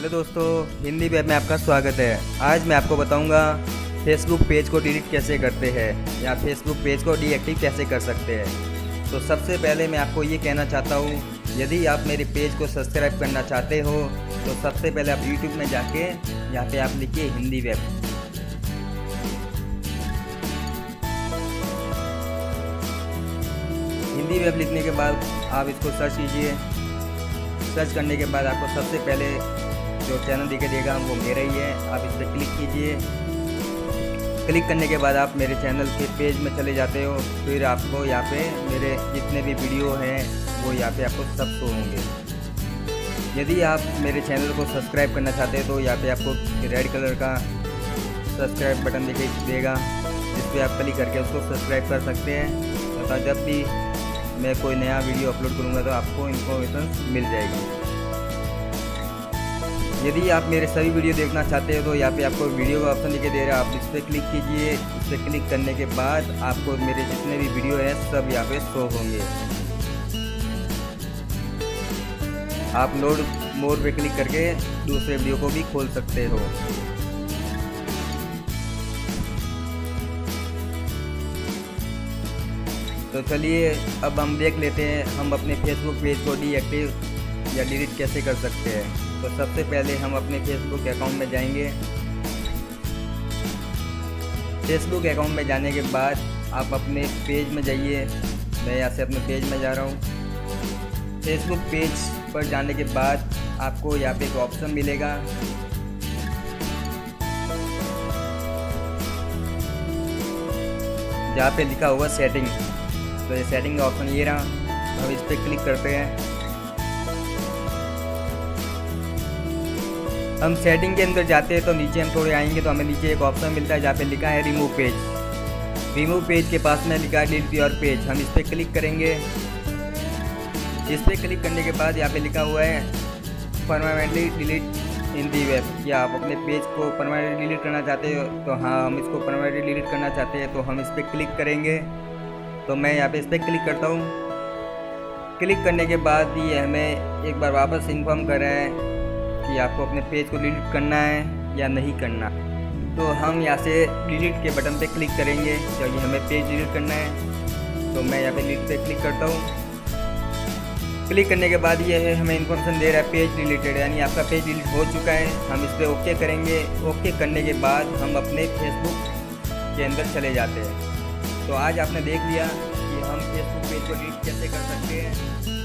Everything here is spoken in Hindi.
हेलो दोस्तों, हिंदी वेब में आपका स्वागत है। आज मैं आपको बताऊँगा फेसबुक पेज को डिलीट कैसे करते हैं या फेसबुक पेज को डीएक्टिव कैसे कर सकते हैं। तो सबसे पहले मैं आपको ये कहना चाहता हूँ, यदि आप मेरे पेज को सब्सक्राइब करना चाहते हो तो सबसे पहले आप यूट्यूब में जाके यहाँ पे आप लिखिए हिंदी वेब हिंदी वेब लिखने के बाद आप इसको सर्च कीजिए। सर्च करने के बाद आपको सबसे पहले जो चैनल दिखे देगा वो मेरा ही है। आप इस पर क्लिक कीजिए। क्लिक करने के बाद आप मेरे चैनल के पेज में चले जाते हो। फिर आपको यहाँ पे मेरे जितने भी वीडियो हैं, वो यहाँ पे आपको सब शो होंगे। यदि आप मेरे चैनल को सब्सक्राइब करना चाहते हैं तो यहाँ पे आपको रेड कलर का सब्सक्राइब बटन दिखाई देगा जिस पर आप क्लिक करके उसको सब्सक्राइब कर सकते हैं। तथा जब भी मैं कोई नया वीडियो अपलोड करूँगा तो आपको इन्फॉर्मेशन मिल जाएगी। यदि आप मेरे सभी वीडियो देखना चाहते हो तो यहाँ पे आपको वीडियो का ऑप्शन दिखाई दे रहा है। आप इस पर क्लिक कीजिए इस पर क्लिक करने के बाद आपको मेरे जितने भी वीडियो हैं, सब यहाँ पे शो होंगे। आप लोड मोर पे क्लिक करके दूसरे वीडियो को भी खोल सकते हो। तो चलिए, अब हम देख लेते हैं, हम अपने फेसबुक पेज को डीएक्टिव या डिलीट कैसे कर सकते हैं। तो सबसे पहले हम अपने फेसबुक अकाउंट में जाएँगे। फेसबुक अकाउंट में जाने के बाद आप अपने पेज में जाइए। मैं यहाँ से अपने पेज में जा रहा हूँ। फेसबुक पेज पर जाने के बाद आपको यहाँ पे एक ऑप्शन मिलेगा। जहाँ पे लिखा होगा सेटिंग तो ये सेटिंग का ऑप्शन ये रहा। हम इस पर क्लिक करते हैं। हम सेटिंग के अंदर जाते हैं तो नीचे हम थोड़े आएँगे तो हमें नीचे एक ऑप्शन मिलता है जहाँ पे लिखा है रिमूव पेज रिमूव पेज के पास में लिखा है डिलीट योर पेज हम इस पर क्लिक करेंगे। इस पर क्लिक करने के बाद यहाँ पे लिखा हुआ है permanently delete in the web क्या आप अपने पेज को परमानेंटली डिलीट करना चाहते हो? तो हाँ हम इसको परमानेंटली डिलीट करना चाहते हैं तो हम इस पर क्लिक करेंगे। तो मैं यहाँ पे इस पर क्लिक करता हूँ। क्लिक करने के बाद ये हमें एक बार वापस इन्फॉर्म कर कि आपको अपने पेज को डिलीट करना है या नहीं करना। तो हम यहाँ से डिलीट के बटन पे क्लिक करेंगे क्योंकि हमें पेज डिलीट करना है। तो मैं यहाँ पे डिलीट पे क्लिक करता हूँ। क्लिक करने के बाद ये है हमें इन्फॉर्मेशन दे रहा है पेज डिलीटेड यानी आपका पेज डिलीट हो चुका है। हम इस पर ओके करेंगे। ओके करने के बाद हम अपने फेसबुक के अंदर चले जाते हैं। तो आज आपने देख लिया कि हम फेसबुक पेज को डिलीट कैसे कर सकते हैं।